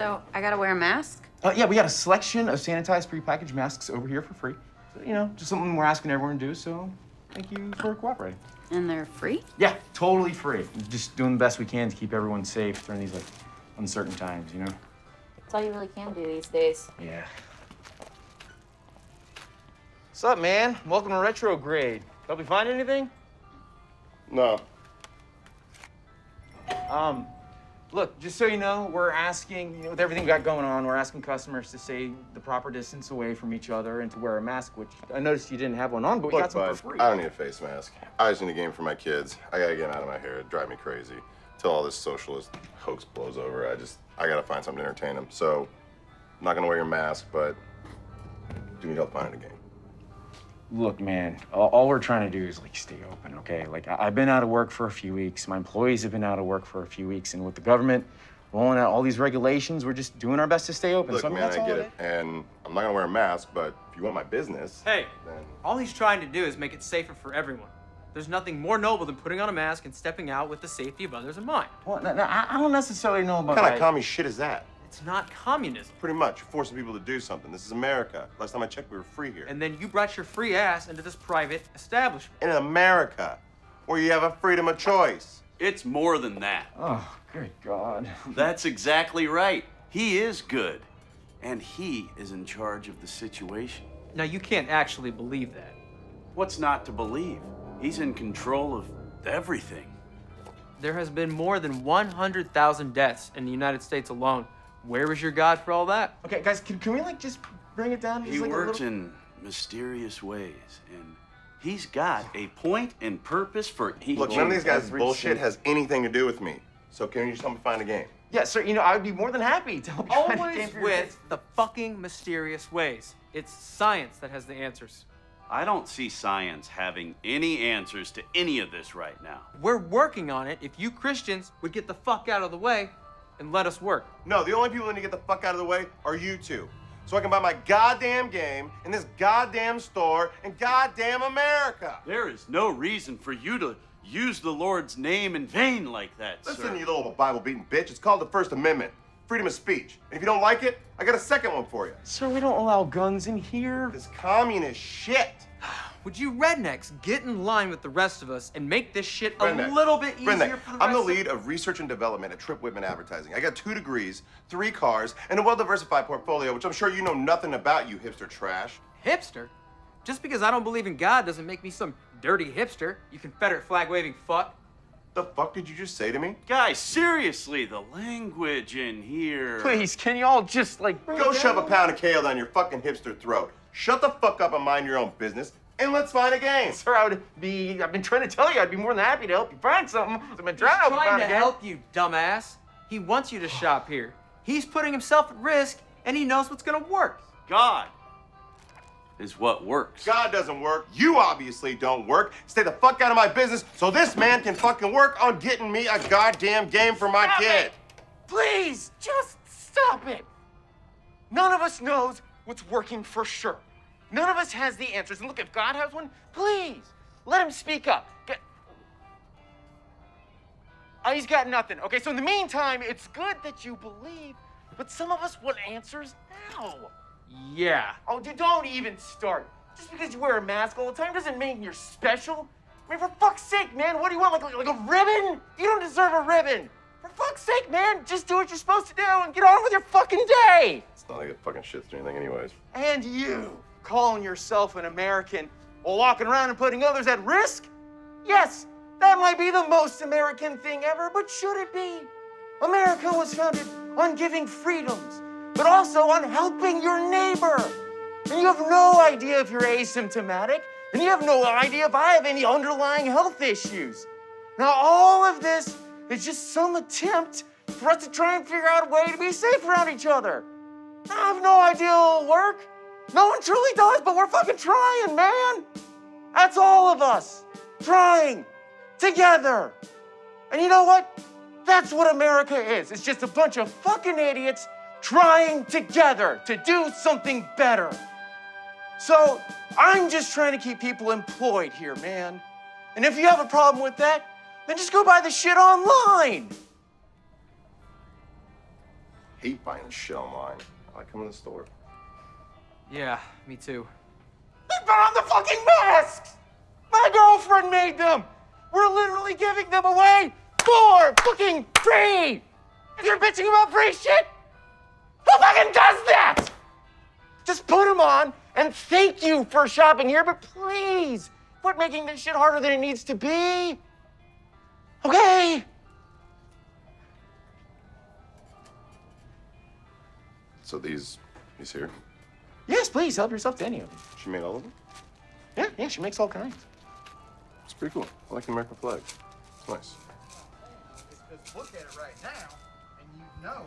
So I gotta wear a mask? Uh, yeah, we got a selection of sanitized prepackaged masks over here for free. So, you know, just something we're asking everyone to do, so thank you for cooperating. And they're free? Yeah, totally free. Just doing the best we can to keep everyone safe during these, like, uncertain times, you know? That's all you really can do these days. Yeah. What's up, man? Welcome to Retrograde. Help you find anything? No. Um, look, just so you know, we're asking, you know, with everything we got going on, we're asking customers to stay the proper distance away from each other and to wear a mask, which I noticed you didn't have one on, but we Look, got some bud, for free. I don't need a face mask. I just need a game for my kids. I gotta get out of my hair. It drive me crazy. Till all this socialist hoax blows over, I just, I gotta find something to entertain them. So, I'm not gonna wear your mask, but do need help finding a game. Look, man, all, all we're trying to do is like stay open, okay? Like I, I've been out of work for a few weeks. My employees have been out of work for a few weeks, and with the government rolling out all these regulations, we're just doing our best to stay open. Look, so I mean, man, that's I all get it it. And I'm not gonna wear a mask, but if you want my business, Hey, then all he's trying to do is make it safer for everyone. There's nothing more noble than putting on a mask and stepping out with the safety of others in mind. Well, no, no, I, I don't necessarily know about what kind like- of commie shit is that? It's not communism. Pretty much, you're forcing people to do something. This is America. Last time I checked, we were free here. And then you brought your free ass into this private establishment. in America, where you have a freedom of choice. It's more than that. Oh, good God. That's exactly right. He is good. And he is in charge of the situation. Now, you can't actually believe that. What's not to believe? He's in control of everything. There has been more than 100,000 deaths in the United States alone. Where was your God for all that? Okay, guys, can, can we like just bring it down? He Just, like, a works little- in mysterious ways, and he's got a point and purpose for each. Look, none of these guys' bullshit has anything to do with me. So can you just help me find a game? Yeah, sir. You know, I would be more than happy to help you find a game Always for your kids. with the fucking mysterious ways. It's science that has the answers. I don't see science having any answers to any of this right now. We're working on it if you Christians would get the fuck out of the way and let us work. No, the only people that need to get the fuck out of the way are you two. So I can buy my goddamn game in this goddamn store in goddamn America. There is no reason for you to use the Lord's name in vain like that, sir. Listen, sir. you little Bible beating bitch. It's called the First Amendment. Freedom of speech. And if you don't like it, I got a second one for you. Sir, we don't allow guns in here. This communist shit. Would you rednecks get in line with the rest of us and make this shit a little bit easier Redneck, for the I'm the rest of- lead of research and development at Trip Whitman Advertising. I got two degrees, three cars, and a well-diversified portfolio, which I'm sure you know nothing about, you hipster trash. Hipster? Just because I don't believe in God doesn't make me some dirty hipster, you Confederate flag waving fuck. The fuck did you just say to me? Guys, seriously, the language in here. Please, can you all just like Go shove a pound of kale down your fucking hipster throat. Shut the fuck up and mind your own business, and let's find a game. Sir, I would be. I've been trying to tell you, I'd be more than happy to help you find something. I've been He's trying to help you trying find to a game. help you, dumbass. He wants you to shop here. He's putting himself at risk, and he knows what's gonna work. God is what works. God doesn't work. You obviously don't work. Stay the fuck out of my business so this man can fucking work on getting me a goddamn game for my Stop kid. it! Please, just stop it. None of us knows what's working for sure. None of us has the answers. And look, if God has one, please let him speak up. Get... Oh, he's got nothing. Okay, so in the meantime, it's good that you believe, but some of us want answers now. Yeah. Oh, dude, don't even start. Just because you wear a mask all the time doesn't mean you're special. I mean, for fuck's sake, man, what do you want? Like, like, like a ribbon? You don't deserve a ribbon. For fuck's sake, man, just do what you're supposed to do and get on with your fucking day. It's not like it fucking shits or anything, anyways. And you, calling yourself an American while walking around and putting others at risk? Yes, that might be the most American thing ever, but should it be? America was founded on giving freedoms, but also on helping your neighbor. And you have no idea if you're asymptomatic, and you have no idea if I have any underlying health issues. Now, all of this is just some attempt for us to try and figure out a way to be safe around each other. I have no idea it'll work. No one truly does, but we're fucking trying, man. That's all of us trying together. And you know what? That's what America is. It's just a bunch of fucking idiots trying together to do something better. So I'm just trying to keep people employed here, man. And if you have a problem with that, then just go buy the shit online. hate buying shit online. I like coming to the store. Yeah, me too. They put on the fucking masks! My girlfriend made them! We're literally giving them away for fucking free! If you're bitching about free shit? Who fucking does that? Just put them on and thank you for shopping here, but please quit making this shit harder than it needs to be. Okay? So these, these here, Yes, please help yourself to any of them. she made all of them? Yeah, yeah, she makes all kinds. It's pretty cool. I like the American flag. It's nice. Just look at it right now, and you know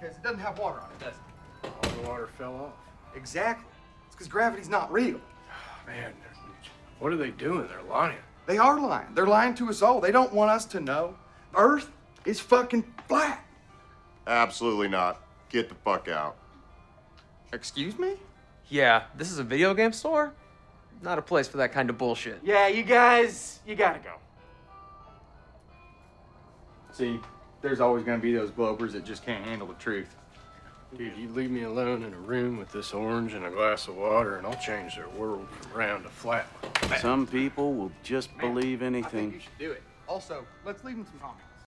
because it doesn't have water on it, does it? All the water fell off. Exactly. It's because gravity's not real. Oh, man, what are they doing? They're lying. They are lying. They're lying to us all. They don't want us to know. Earth is fucking flat. Absolutely not. Get the fuck out. Excuse me? Yeah, this is a video game store? Not a place for that kind of bullshit. Yeah, you guys, you gotta go. See, there's always gonna be those globers that just can't handle the truth. Dude, you leave me alone in a room with this orange and a glass of water, and I'll change their world from round to flat. Some people will just believe I think anything. you should do it. Also, let's leave them some comments.